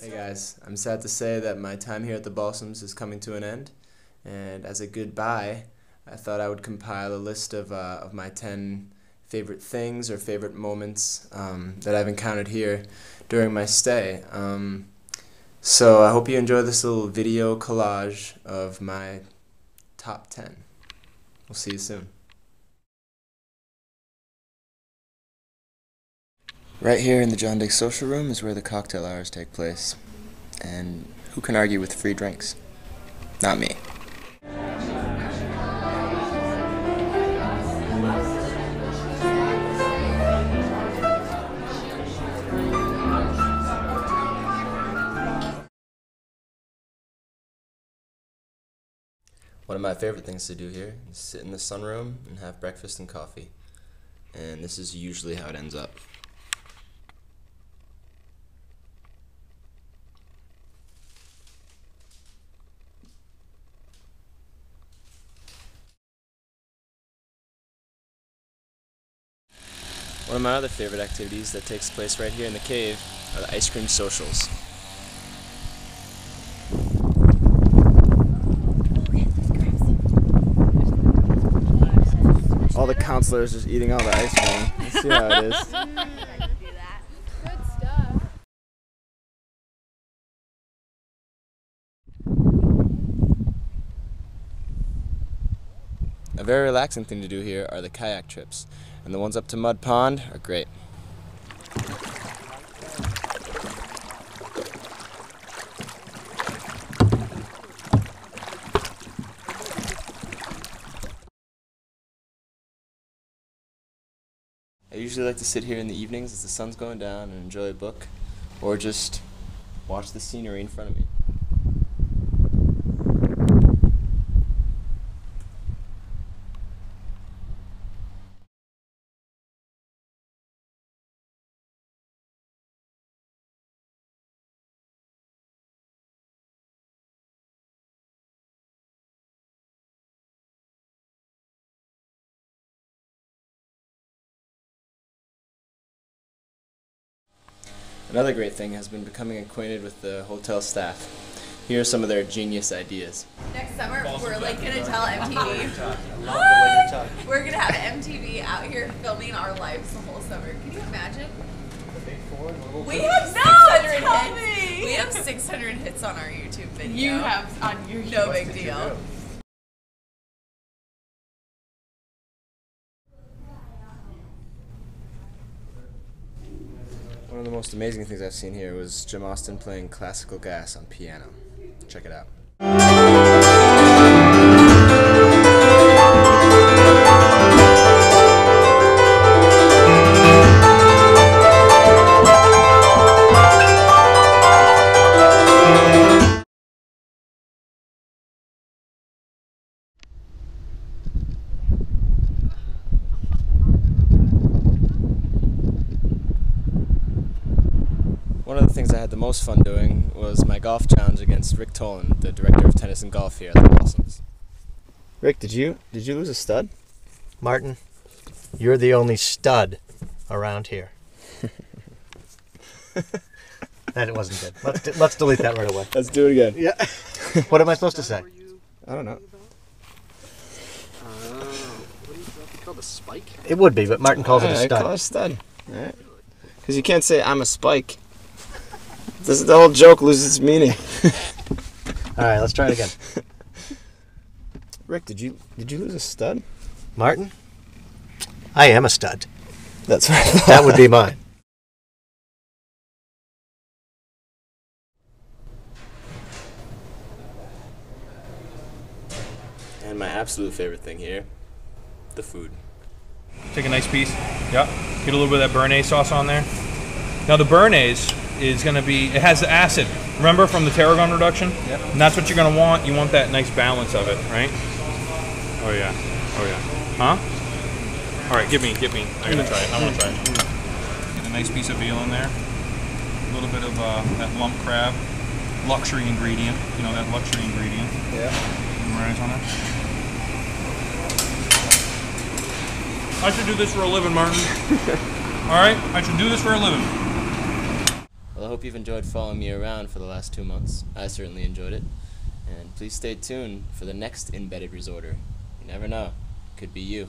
Hey guys, I'm sad to say that my time here at the Balsams is coming to an end, and as a goodbye, I thought I would compile a list of, uh, of my 10 favorite things or favorite moments um, that I've encountered here during my stay. Um, so I hope you enjoy this little video collage of my top 10. We'll see you soon. Right here in the John Dick Social Room is where the cocktail hours take place. And who can argue with free drinks? Not me. One of my favorite things to do here is sit in the sunroom and have breakfast and coffee. And this is usually how it ends up. One of my other favorite activities that takes place right here in the cave are the ice cream socials. All the counselors just eating all the ice cream. Let's see how it is. A very relaxing thing to do here are the kayak trips, and the ones up to Mud Pond are great. I usually like to sit here in the evenings as the sun's going down and enjoy a book, or just watch the scenery in front of me. Another great thing has been becoming acquainted with the hotel staff. Here are some of their genius ideas. Next summer, we're like gonna tell MTV. we're gonna have MTV out here filming our lives the whole summer. Can you imagine? We have 600 tell hits. me. We have 600 hits on our YouTube video. You have on your no big deal. One of the most amazing things I've seen here was Jim Austin playing classical gas on piano. Check it out. Things I had the most fun doing was my golf challenge against Rick Tolan, the director of tennis and golf here at the Balsams. Rick, did you did you lose a stud? Martin, you're the only stud around here. that it wasn't good. Let's, de- let's delete that right away. Let's do it again. Yeah. what am I supposed to say? I don't know. called a spike? It would be, but Martin calls it a Alright, call it a stud. stud. Alright. Because you can't say I'm a spike. This the whole joke loses its meaning. All right, let's try it again. Rick, did you did you lose a stud? Martin, I am a stud. That's what I thought. That would be mine. And my absolute favorite thing here, the food. Take a nice piece. Yep. Get a little bit of that béarnaise sauce on there. Now the béarnaise is going to be it has the acid. Remember from the tarragon reduction? Yep. And that's what you're going to want. You want that nice balance of it, right? Oh yeah. Oh yeah. Huh? All right, give me, give me. I'm gonna try it. I'm gonna try it. Get a nice piece of veal in there. A little bit of uh, that lump crab, luxury ingredient. You know that luxury ingredient. Yeah. Right on it. I should do this for a living, Martin. All right, I should do this for a living. Well, I hope you've enjoyed following me around for the last two months. I certainly enjoyed it. And please stay tuned for the next embedded resorter. You never know, could be you.